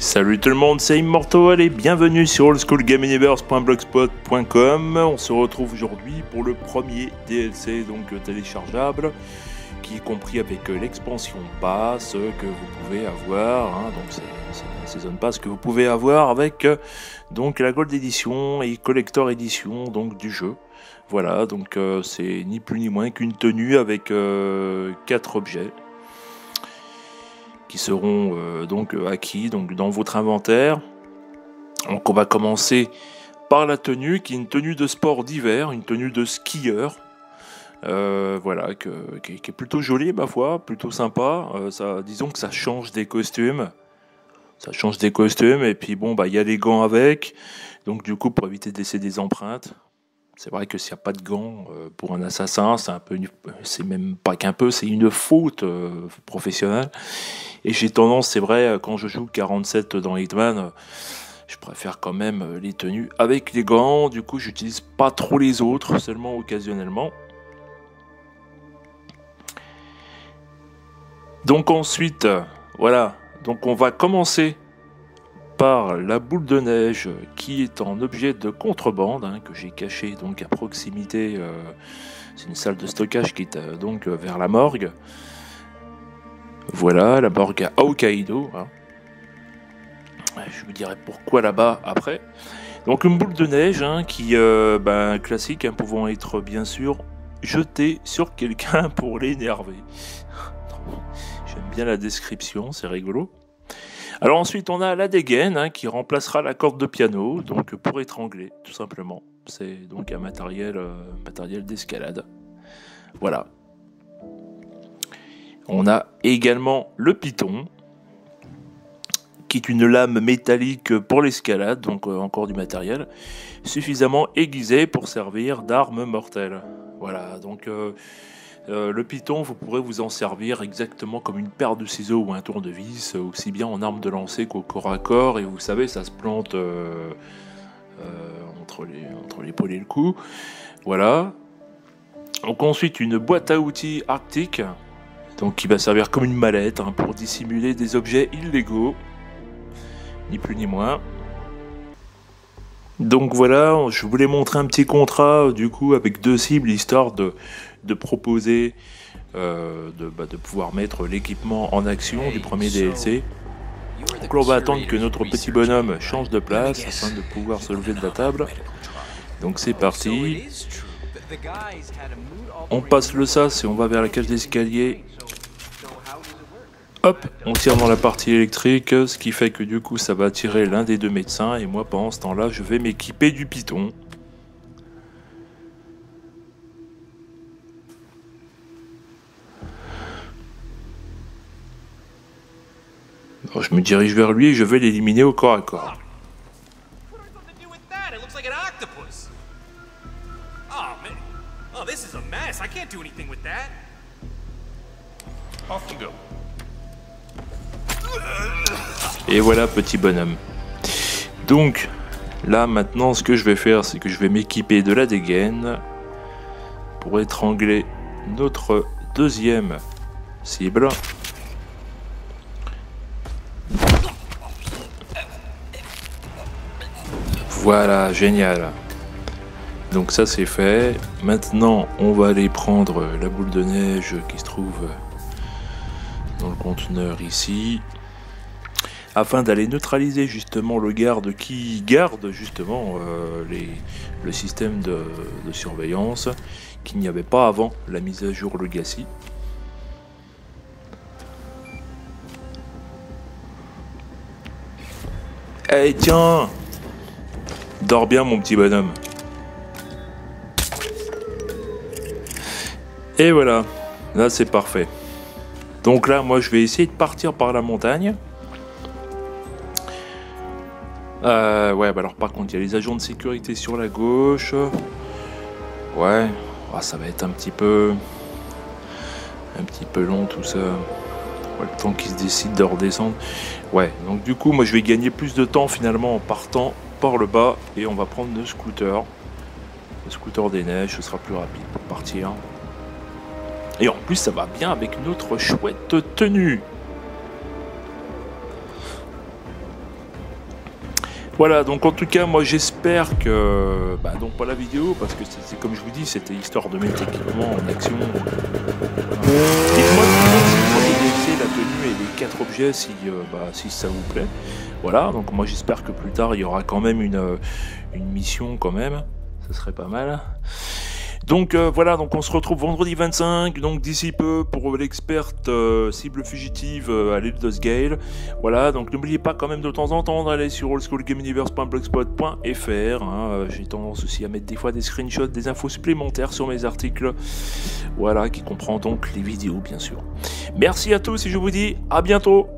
Salut tout le monde, c'est Immortal et bienvenue sur oldschoolgameuniverse.blogspot.com. On se retrouve aujourd'hui pour le premier DLC donc téléchargeable qui est compris avec l'expansion pass que vous pouvez avoir. hein, donc c'est la season pass que vous pouvez avoir avec euh, donc la Gold Edition et Collector Edition donc du jeu. Voilà, donc euh, c'est ni plus ni moins qu'une tenue avec euh, quatre objets qui seront euh, donc euh, acquis donc dans votre inventaire. Donc on va commencer par la tenue qui est une tenue de sport d'hiver, une tenue de skieur. Euh, voilà, qui, est- plutôt jolie ma foi, plutôt sympa. Ça, disons que ça change des costumes. Ça change des costumes et puis bon bah il y a les gants avec. Donc du coup pour éviter de laisser des empreintes. C'est vrai que s'il n'y a pas de gants euh, pour un assassin, c'est un peu, c'est même pas qu'un peu, c'est une faute euh, professionnelle. Et j'ai tendance, c'est vrai, quand je joue 47 dans Hitman, euh, je préfère quand même les tenues avec les gants. Du coup, j'utilise pas trop les autres, seulement occasionnellement. Donc ensuite, voilà. Donc on va commencer par la boule de neige qui est en objet de contrebande hein, que j'ai caché donc à proximité. euh, c'est une salle de stockage qui est euh, donc euh, vers la morgue. Voilà, la morgue à Hokkaido. hein. Je vous dirai pourquoi là-bas après. Donc une boule de neige hein, qui, euh, ben, classique, pouvant être bien sûr jetée sur quelqu'un pour l'énerver. J'aime bien la description, c'est rigolo. Alors ensuite on a la dégaine hein, qui remplacera la corde de piano, donc pour étrangler tout simplement. C'est donc un matériel, euh, matériel d'escalade. Voilà. On a également le piton, qui est une lame métallique pour l'escalade, donc euh, encore du matériel, suffisamment aiguisé pour servir d'arme mortelle. Voilà, donc euh, euh, le piton, vous pourrez vous en servir exactement comme une paire de ciseaux ou un tournevis, euh, aussi bien en arme de lancer qu'au corps à corps, et vous savez, ça se plante euh, entre l'épaule et le cou. Voilà. Donc ensuite, une boîte à outils arctique, donc qui va servir comme une mallette hein, pour dissimuler des objets illégaux, ni plus ni moins. Donc voilà, je voulais montrer un petit contrat euh, du coup avec deux cibles histoire de, de proposer euh, de, bah, de pouvoir mettre l'équipement en action du premier DLC. Donc là on va attendre que notre petit bonhomme change de place afin de pouvoir se lever de la table. Donc c'est parti. On passe le sas et on va vers la cage d'escalier. Hop, on tire dans la partie électrique, ce qui fait que du coup ça va attirer l'un des deux médecins et moi pendant ce temps-là je vais m'équiper du piton. Alors, je me dirige vers lui et je vais l'éliminer au corps à corps. Et voilà, petit bonhomme. Donc, là maintenant, ce que je vais faire, c'est que je vais m'équiper de la dégaine pour étrangler notre deuxième cible. Voilà, génial. Donc ça c'est fait. Maintenant, on va aller prendre la boule de neige qui se trouve dans le conteneur ici afin d'aller neutraliser justement le garde qui garde justement euh, les- le système de, surveillance qu'il n'y avait pas avant la mise à jour Legacy. Eh tiens Dors bien mon petit bonhomme. Et voilà, là c'est parfait. Donc là, moi je vais essayer de partir par la montagne. Euh, ouais, bah alors par contre, il y a les agents de sécurité sur la gauche. Ouais, ah, ça va être un petit peu. Un petit peu long tout ça. Ouais, le temps qu'ils se décident de redescendre. Ouais, donc du coup, moi je vais gagner plus de temps finalement en partant par le bas et on va prendre le scooter. Le scooter des neiges, ce sera plus rapide pour partir. Et en plus, ça va bien avec notre chouette tenue. Voilà, donc en tout cas, moi j'espère que, bah, donc pas la vidéo, parce que c'est comme je vous dis, c'était histoire de mettre l'équipement en action. Dites-moi la tenue et les quatre objets, si, euh, bah, si ça vous plaît. Voilà, donc moi j'espère que plus tard il y aura quand même une, euh, une mission quand même, ce serait pas mal. Donc euh, voilà, donc on se retrouve vendredi 25, donc d'ici peu pour l'experte euh, cible fugitive euh, à l'île de Sgale. Voilà, donc n'oubliez pas quand même de temps en temps d'aller sur oldschoolgameuniverse.blogspot.fr. Hein, J'ai tendance aussi à mettre des fois des screenshots, des infos supplémentaires sur mes articles. Voilà, qui comprend donc les vidéos bien sûr. Merci à tous et je vous dis à bientôt